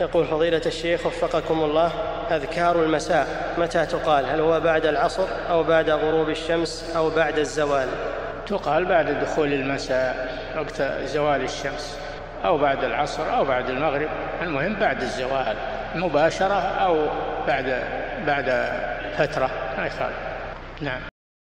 يقول فضيلة الشيخ وفقكم الله أذكار المساء متى تقال؟ هل هو بعد العصر أو بعد غروب الشمس أو بعد الزوال؟ تقال بعد دخول المساء وقت زوال الشمس أو بعد العصر أو بعد المغرب المهم بعد الزوال مباشرة أو بعد بعد فترة. ما يخالف. نعم.